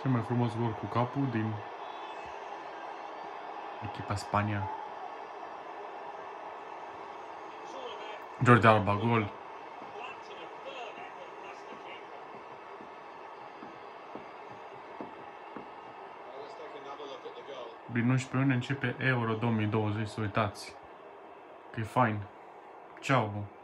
Cel mai frumos gol cu capul din echipa Spania. Jordi Alba, gol. Prin 11 luni începe Euro 2020, să uitați. Că e fain. Ciao.